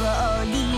を降り